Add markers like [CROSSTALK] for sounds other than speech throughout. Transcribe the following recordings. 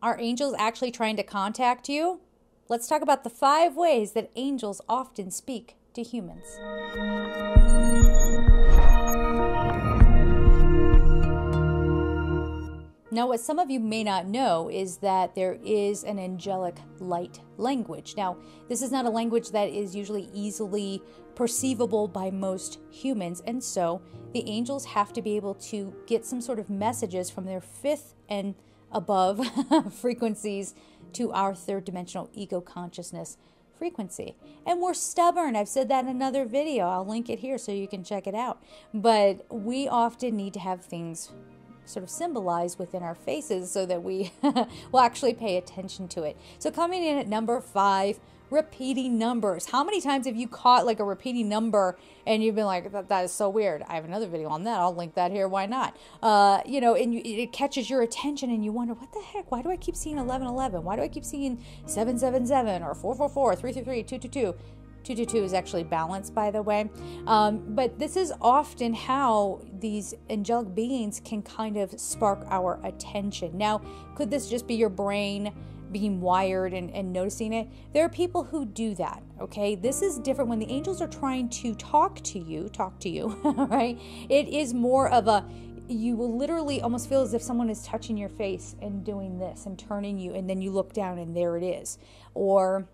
Are angels actually trying to contact you? Let's talk about the five ways that angels often speak to humans. Now, what some of you may not know is that there is an angelic light language. Now, this is not a language that is usually easily perceivable by most humans, and so the angels have to be able to get some sort of messages from their fifth and above [LAUGHS] frequencies to our third dimensional ego consciousness frequency. And we're stubborn. I've said that in another video. I'll link it here so you can check it out. But we often need to have things sort of symbolized within our faces so that we [LAUGHS] will actually pay attention to it. So, coming in at number five, repeating numbers. How many times have you caught like a repeating number and you've been like, that, that is so weird? I have another video on that. I'll link that here. Why not? Uh, you know, and you, it catches your attention and you wonder, what the heck? Why do I keep seeing 1111? Why do I keep seeing 777 or 444, 333, 222? 222 is actually balanced, by the way. Um, but this is often how these angelic beings can kind of spark our attention. Now, could this just be your brain? Being wired and, and noticing it. There are people who do that, okay? This is different when the angels are trying to talk to you, talk to you, [LAUGHS] right? It is more of a you will literally almost feel as if someone is touching your face and doing this and turning you, and then you look down and there it is. Or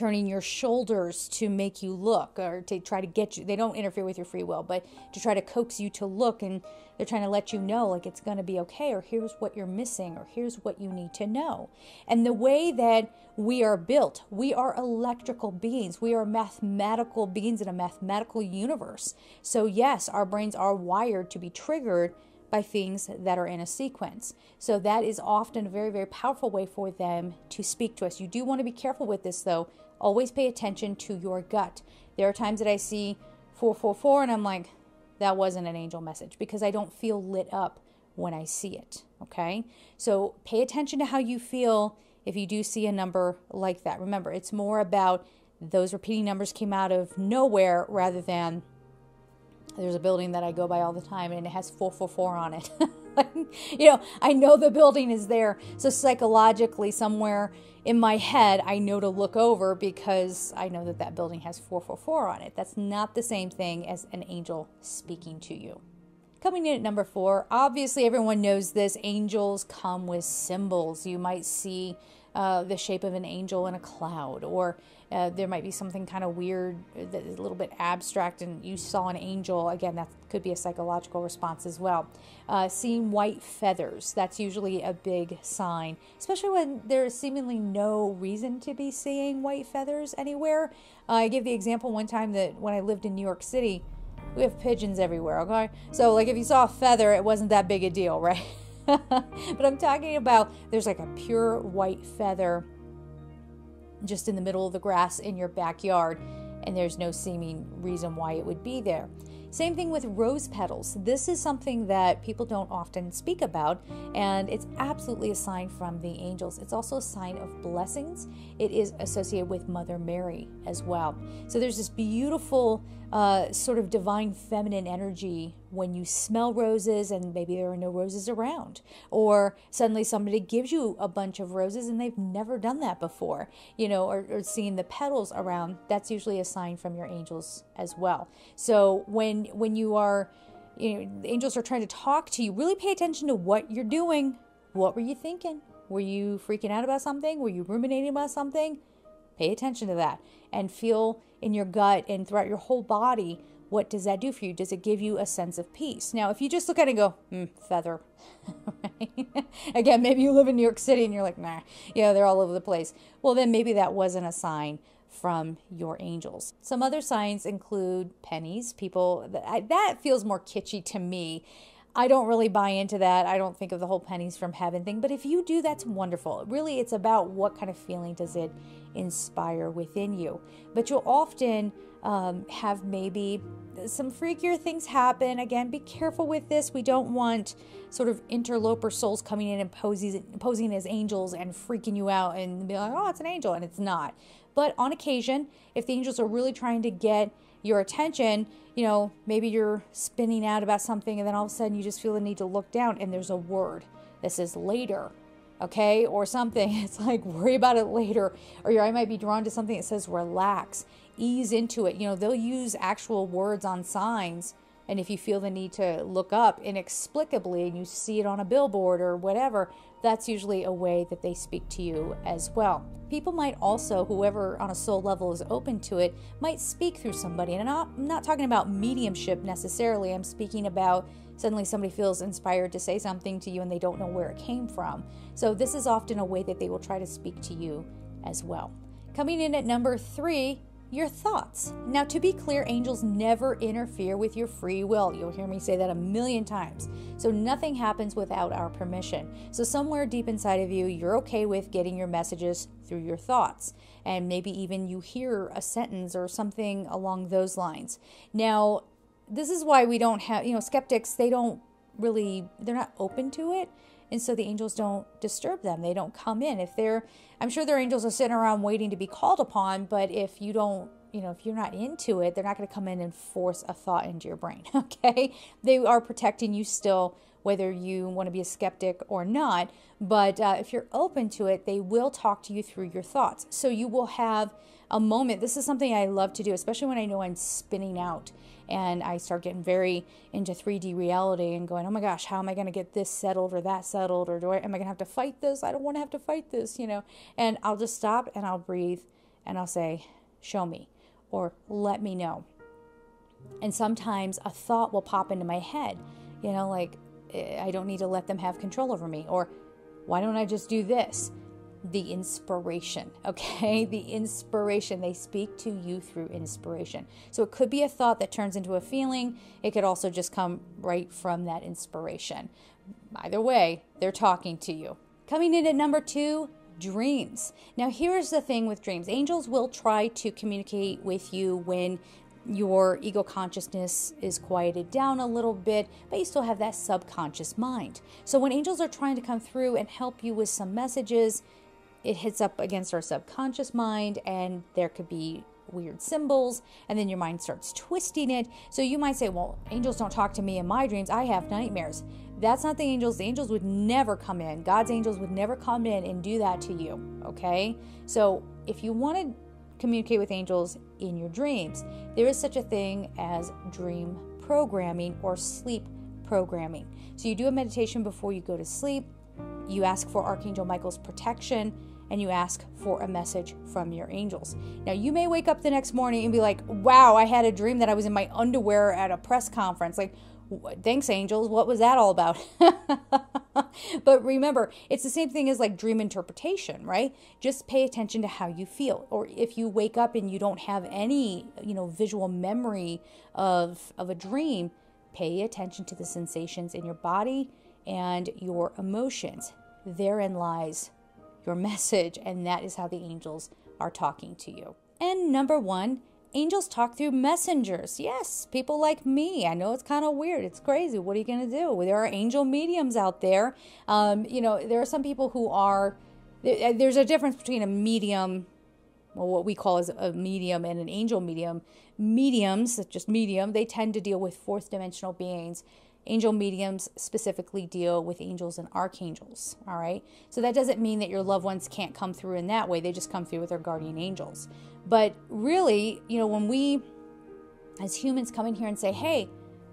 turning your shoulders to make you look or to try to get you they don't interfere with your free will but to try to coax you to look and they're trying to let you know like it's going to be okay or here's what you're missing or here's what you need to know and the way that we are built we are electrical beings we are mathematical beings in a mathematical universe so yes our brains are wired to be triggered by things that are in a sequence. So that is often a very, very powerful way for them to speak to us. You do want to be careful with this though. Always pay attention to your gut. There are times that I see 444 and I'm like, that wasn't an angel message because I don't feel lit up when I see it. Okay. So pay attention to how you feel if you do see a number like that. Remember, it's more about those repeating numbers came out of nowhere rather than there's a building that I go by all the time and it has 444 on it. [LAUGHS] [LAUGHS] you know, I know the building is there. So psychologically, somewhere in my head, I know to look over because I know that that building has 444 on it. That's not the same thing as an angel speaking to you. Coming in at number four, obviously everyone knows this angels come with symbols. You might see uh, the shape of an angel in a cloud, or uh, there might be something kind of weird that is a little bit abstract, and you saw an angel. Again, that could be a psychological response as well. Uh, seeing white feathers, that's usually a big sign, especially when there's seemingly no reason to be seeing white feathers anywhere. Uh, I give the example one time that when I lived in New York City, we have pigeons everywhere, okay? So, like, if you saw a feather, it wasn't that big a deal, [LAUGHS] right? but I'm talking about there's like a pure white feather just in the middle of the grass in your backyard, and there's no seeming reason why it would be there. Same thing with rose petals. This is something that people don't often speak about, and it's absolutely a sign from the angels. It's also a sign of blessings. It is associated with Mother Mary as well. So there's this beautiful uh, sort of divine feminine energy when you smell roses and maybe there are no roses around, or suddenly somebody gives you a bunch of roses and they've never done that before, you know, or, or seeing the petals around. That's usually a sign from your angels as well. So when when you are you know, angels are trying to talk to you, really pay attention to what you're doing. What were you thinking? Were you freaking out about something? Were you ruminating about something? Pay attention to that and feel in your gut and throughout your whole body what does that do for you? Does it give you a sense of peace? Now, if you just look at it and go, mm, feather, [LAUGHS] again, maybe you live in New York City and you're like, nah, yeah, they're all over the place. Well, then maybe that wasn't a sign from your angels. Some other signs include pennies. People that, that feels more kitschy to me. I don't really buy into that. I don't think of the whole pennies from heaven thing, but if you do, that's wonderful. Really, it's about what kind of feeling does it inspire within you. But you'll often um, have maybe some freakier things happen. Again, be careful with this. We don't want sort of interloper souls coming in and posing, posing as angels and freaking you out and be like, oh, it's an angel, and it's not. But on occasion, if the angels are really trying to get your attention, you know, maybe you're spinning out about something and then all of a sudden you just feel the need to look down and there's a word that says later. okay, or something. [LAUGHS] It's like worry about it later, or your eye might be drawn to something that says relax, ease into it. You know, they'll use actual words on signs. And if you feel the need to look up inexplicably and you see it on a billboard or whatever, that's usually a way that they speak to you as well. People might also, whoever on a soul level is open to it, might speak through somebody. And I'm not, I'm not talking about mediumship necessarily, I'm speaking about suddenly somebody feels inspired to say something to you and they don't know where it came from. So, this is often a way that they will try to speak to you as well. Coming in at number three, your thoughts. Now, to be clear, angels never interfere with your free will. You'll hear me say that a million times. So, nothing happens without our permission. So, somewhere deep inside of you, you're okay with getting your messages through your thoughts. And maybe even you hear a sentence or something along those lines. Now, this is why we don't have, you know, skeptics, they don't really, they're not open to it. And so the angels don't disturb them. They don't come in. If they're, I'm sure their angels are sitting around waiting to be called upon, but if you don't, you know, if you're not into it, they're not going to come in and force a thought into your brain. [LAUGHS] Okay. They are protecting you still, whether you want to be a skeptic or not. But uh, if you're open to it, they will talk to you through your thoughts. So you will have a moment. This is something I love to do, especially when I know I'm spinning out and I start getting very into 3D reality and going, oh my gosh, how am I going to get this settled or that settled or do I am I going to have to fight this? I don't want to have to fight this, you know. And I'll just stop and I'll breathe and I'll say, show me or let me know. And sometimes a thought will pop into my head, you know, like Eh, I don't need to let them have control over me or why don't I just do this? the inspiration, [LAUGHS] okay? The inspiration. They speak to you through inspiration. So it could be a thought that turns into a feeling, it could also just come right from that inspiration. Either way, they're talking to you. Coming in at number two, dreams. Now, here's the thing with dreams angels will try to communicate with you when your ego consciousness is quieted down a little bit, but you still have that subconscious mind. So, when angels are trying to come through and help you with some messages, it hits up against our subconscious mind and there could be weird symbols and then your mind starts twisting it. So you might say well angels don't talk to me in my dreams. I have nightmares. That's not the angels. The angels would never come in. God's angels would never come in and do that to you okay? So if you want to communicate with angels in your dreams there is such a thing as dream programming or sleep programming so you do a meditation before you go to sleep you ask for archangel michael's protection and you ask for a message from your angels. Now, you may wake up the next morning and be like, wow, I had a dream that I was in my underwear at a press conference. Like, thanks, angels. What was that all about? [LAUGHS] [LAUGHS] but remember, it's the same thing as like dream interpretation, right? Just pay attention to how you feel. Or if you wake up and you don't have any, you know, visual memory of, of a dream, pay attention to the sensations in your body and your emotions. Therein lies your [LAUGHS] message, and that is how the angels are talking to you. And number one, angels talk through messengers. Yes, people like me. I know it's kind of weird. It's crazy. What are you going to do? There are angel mediums out there. Um, you know, there are some people who are, there's a difference between a medium, well, what we call as a medium and an angel medium. Mediums, just medium, they tend to deal with fourth dimensional beings Angel mediums specifically deal with angels and archangels, all right? So that doesn't mean that your loved ones can't come through in that way. They just come through with their guardian angels. But really, you know, when we as humans come in here and say, hey,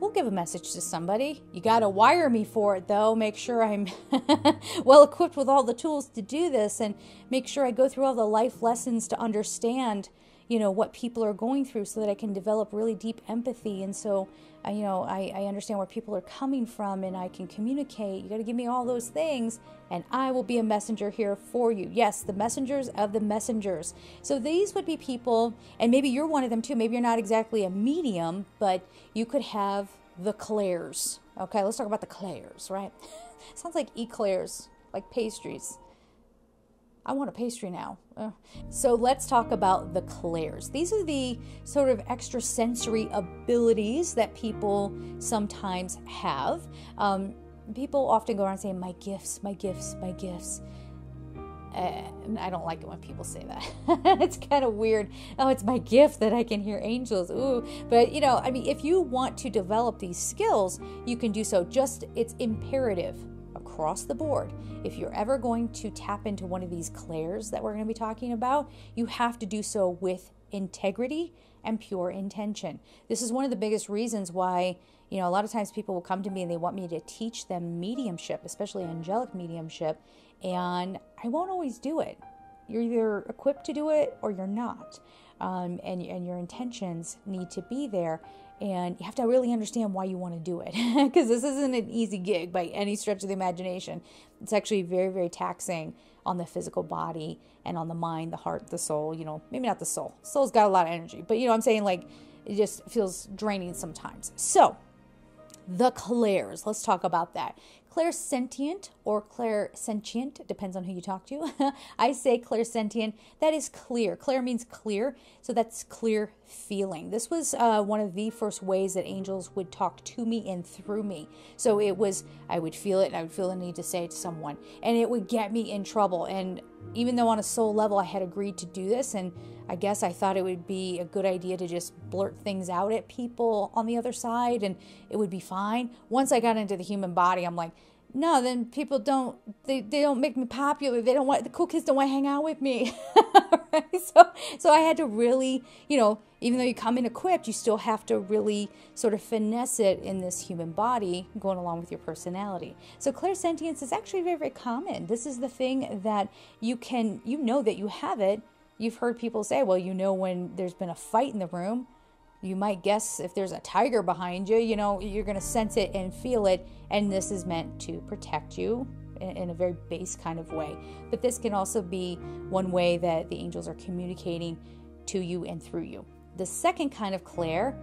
we'll give a message to somebody. You got to wire me for it, though. Make sure I'm [LAUGHS] well equipped with all the tools to do this and make sure I go through all the life lessons to understand you know what people are going through so that i can develop really deep empathy. And so you know I, I understand where people are coming from and i can communicate you got to give me all those things and i will be a messenger here for you. Yes the messengers of the messengers. So these would be people and maybe you're one of them too maybe you're not exactly a medium but you could have the clairs okay? Let's talk about the clairs right? [LAUGHS] Sounds like eclairs like pastries I want a pastry now. Uh, so let's talk about the clairs. These are the sort of extra sensory abilities that people sometimes have. Um, people often go around saying, My gifts, my gifts, my gifts. And I don't like it when people say that. [LAUGHS] it's kind of weird. Oh, it's my gift that I can hear angels. Ooh. But, you know, I mean, if you want to develop these skills, you can do so. Just, it's imperative across the board, if you're ever going to tap into one of these clairs that we're going to be talking about, you have to do so with integrity and pure intention. This is one of the biggest reasons why, you know, a lot of times people will come to me and they want me to teach them mediumship, especially angelic mediumship, and I won't always do it. You're either equipped to do it or you're not. Um, and, and your intentions need to be there and you have to really understand why you want to do it [LAUGHS] because this isn't an easy gig by any stretch of the imagination. It's actually very very taxing on the physical body and on the mind the heart the soul you know maybe not the soul. Soul's got a lot of energy but you know i'm saying? Like it just feels draining sometimes. So the clairs let's talk about that. Clairsentient or clairsentient, depends on who you talk to. [LAUGHS] I say clairsentient. That is clear. Clear means clear, so that's clear feeling. This was uh, one of the first ways that angels would talk to me and through me. So it was, I would feel it and I would feel the need to say it to someone, and it would get me in trouble. And even though on a soul level I had agreed to do this, and I guess I thought it would be a good idea to just blurt things out at people on the other side and it would be fine. Once I got into the human body, I'm like, no, then people don't they, they don't make me popular. They don't want the cool kids don't want to hang out with me. [LAUGHS] right? So so I had to really, you know, even though you come in equipped, you still have to really sort of finesse it in this human body going along with your personality. So clairsentience is actually very, very common. This is the thing that you can you know that you have it. You've heard people say, well, you know when there's been a fight in the room you might guess if there's a tiger behind you, you know, you're going to sense it and feel it. And this is meant to protect you in, a very base kind of way. But this can also be one way that the angels are communicating to you and through you. The second kind of clair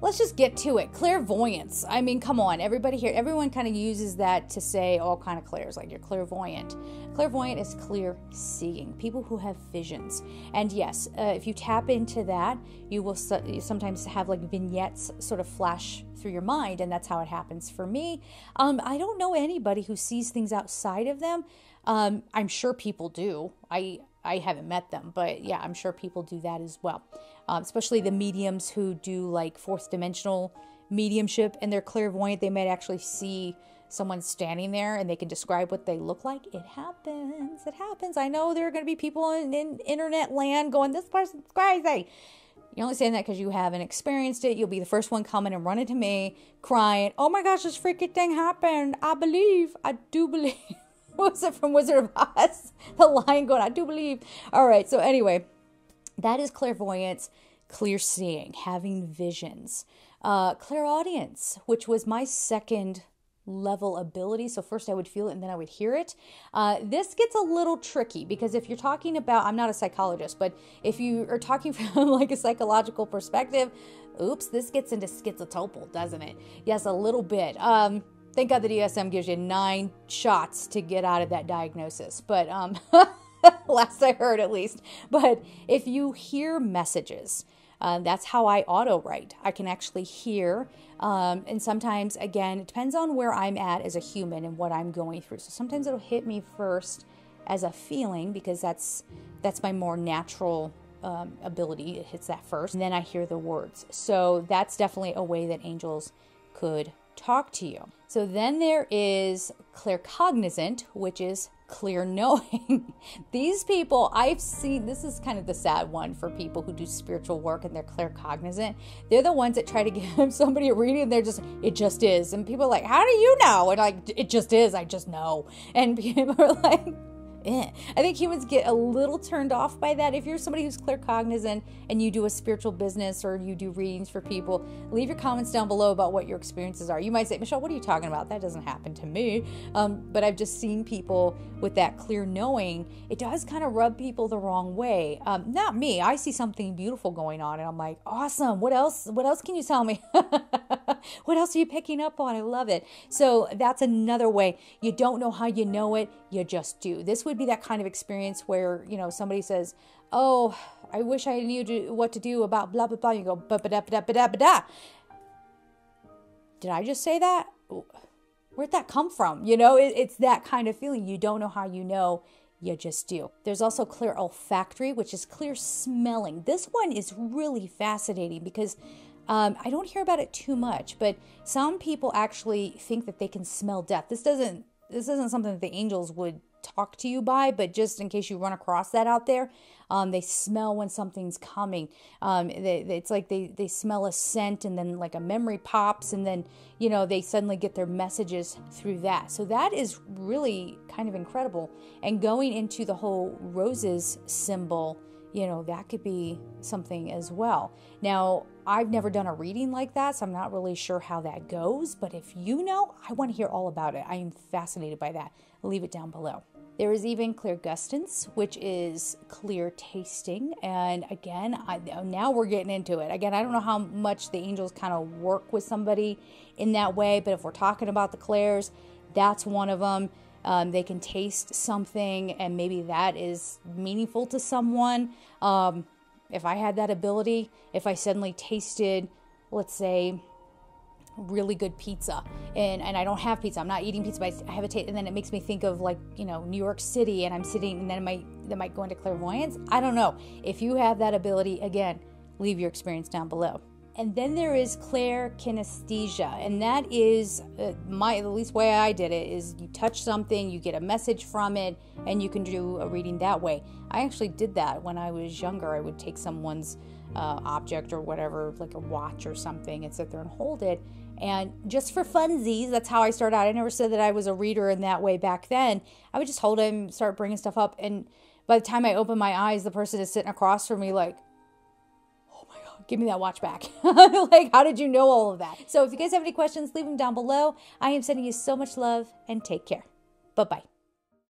let's just get to it. Clairvoyance. I mean, come on, everybody here, everyone kind of uses that to say all kind of clairs, like you're clairvoyant. Clairvoyant is clear seeing, people who have visions. And yes, uh, if you tap into that, you will su- sometimes have like vignettes sort of flash through your mind, and that's how it happens for me. Um, I don't know anybody who sees things outside of them. Um, I'm sure people do. I I haven't met them, but yeah, I'm sure people do that as well. Um, especially the mediums who do like fourth dimensional mediumship and they're clairvoyant, they might actually see someone standing there and they can describe what they look like. It happens. It happens. I know there are going to be people in, in internet land going, this person's crazy. You're only saying that because you haven't experienced it. You'll be the first one coming and running to me, crying, "Oh my gosh, this freaky thing happened! I believe, I do believe." [LAUGHS] was it from Wizard of Oz? [LAUGHS] The lion going, I do believe. All right, so anyway, that is clairvoyance, clear seeing, having visions. Uh, clairaudience, which was my second level ability. So first I would feel it and then I would hear it. Uh, this gets a little tricky because if you're talking about, I'm not a psychologist, but if you are talking [LAUGHS] from like a psychological perspective, oops, this gets into schizotypal, doesn't it? Yes, a little bit. Um, thank God the DSM gives you nine shots to get out of that diagnosis. But um, [LAUGHS] [LAUGHS] last I heard, at least. But if you hear messages, uh, that's how I auto write. I can actually hear, um, and sometimes, again, it depends on where I'm at as a human and what I'm going through. So sometimes it'll hit me first as a feeling because that's that's my more natural um, ability. It hits that first, and then I hear the words. So that's definitely a way that angels could talk to you. So then there is claircognizant, which is clear knowing. [LAUGHS] These people, I've seen, this is kind of the sad one for people who do spiritual work and they're clear cognizant. They're the ones that try to [LAUGHS] give somebody a reading and they're just, it just is. And people are like, how do you know? And like, it just is. I just know. And [LAUGHS] people are like, eh. I think humans get a little turned off by that. If you're somebody who's claircognizant and you do a spiritual business or you do readings for people, leave your comments down below about what your experiences are. You might say, Michelle, what are you talking about? That doesn't happen to me. Um, but I've just seen people with that clear knowing. It does kind of rub people the wrong way. Um, not me. I see something beautiful going on, and I'm like, awesome. What else? What else can you tell me? [LAUGHS] what else are you picking up on? I love it. So that's another way. You don't know how you know it. You just do. This would be that kind of experience where, you know, somebody says, Oh, I wish I knew what to do about blah, blah, blah. You go, ba da ba da ba da ba da. Did I just say that? Where'd that come from? You know, it, it's that kind of feeling. You don't know how you know you just do. There's also clear olfactory, which is clear smelling. This one is really fascinating because um, I don't hear about it too much, but some people actually think that they can smell death. This doesn't this isn't something that the angels would talk to you by, but just in case you run across that out there, um, they smell when something's coming. Um, they, it's like they, they smell a scent and then like a memory pops and then, you know, they suddenly get their messages through that. So that is really kind of incredible. And going into the whole roses symbol, you know, that could be something as well. Now, I've never done a reading like that, so I'm not really sure how that goes. But if you know, I want to hear all about it. I am fascinated by that. Leave it down below. There is even clairgustance, which is clear tasting. And again, I, now we're getting into it. Again, I don't know how much the angels kind of work with somebody in that way, but if we're talking about the clairs, that's one of them. Um, they can taste something, and maybe that is meaningful to someone. Um, if I had that ability, if I suddenly tasted, let's say, really good pizza and and I don't have pizza. I'm not eating pizza, but I have a taste and then it makes me think of like, you know, New York City and I'm sitting and then might that might go into clairvoyance. I don't know. If you have that ability, again, leave your experience down below. And then there is clair kinesthesia, and that is uh, my the least way I did it is you touch something, you get a message from it, and you can do a reading that way. I actually did that when I was younger. I would take someone's uh, object or whatever, like a watch or something, and sit there and hold it, and just for funsies, that's how I started out. I never said that I was a reader in that way back then. I would just hold him, start bringing stuff up. And by the time I open my eyes, the person is sitting across from me, like, oh my God, give me that watch back. [LAUGHS] like, how did you know all of that? So if you guys have any questions, leave them down below. I am sending you so much love and take care. Bye bye.